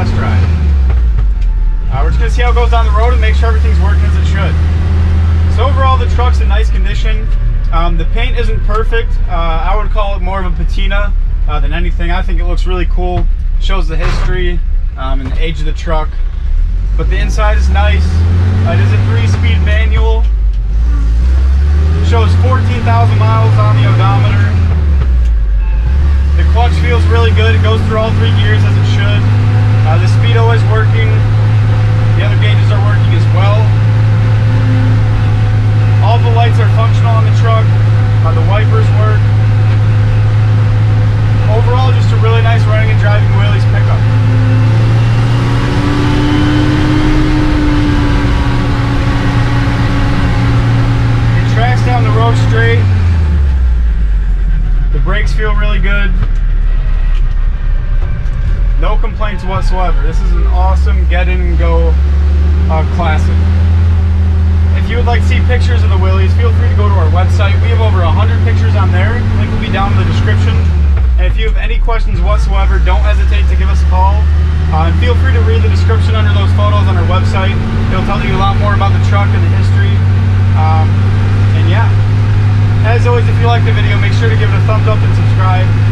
test drive. Uh, we're just to see how it goes down the road and make sure everything's working as it should. So overall the truck's in nice condition. Um, the paint isn't perfect. Uh, I would call it more of a patina uh, than anything. I think it looks really cool. Shows the history um, and the age of the truck. But the inside is nice. Uh, it is a three-speed manual shows 14,000 miles on the odometer. The clutch feels really good. It goes through all three gears as it should. Uh, the speedo is working. The other gauges are working as well. All the lights are functional on the truck. Uh, the wipers work. Overall, just a really nice running and driving Willys pickup. tracks down the road straight. The brakes feel really good. No complaints whatsoever. This is an awesome get in and go uh, classic. If you would like to see pictures of the Willys, feel free to go to our website. We have over 100 pictures on there. Link will be down in the description. And if you have any questions whatsoever, don't hesitate to give us a call. Uh, and feel free to read the description under those photos on our website. It'll tell you a lot more about the truck and the history. Um, as always, if you like the video, make sure to give it a thumbs up and subscribe.